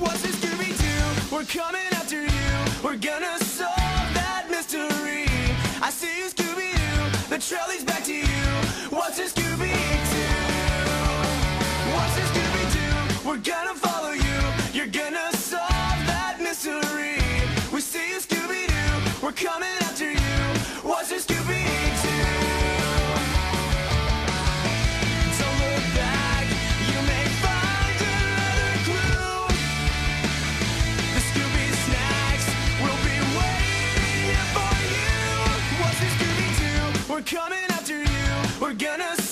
What's this Scooby Doo? We're coming after you. We're gonna solve that mystery. I see you, Scooby Doo. The trail leads back to you. What's this Scooby Doo? What's this Scooby Doo? We're gonna follow you. You're gonna solve that mystery. We see you, Scooby Doo. We're coming. We're coming after you. We're gonna.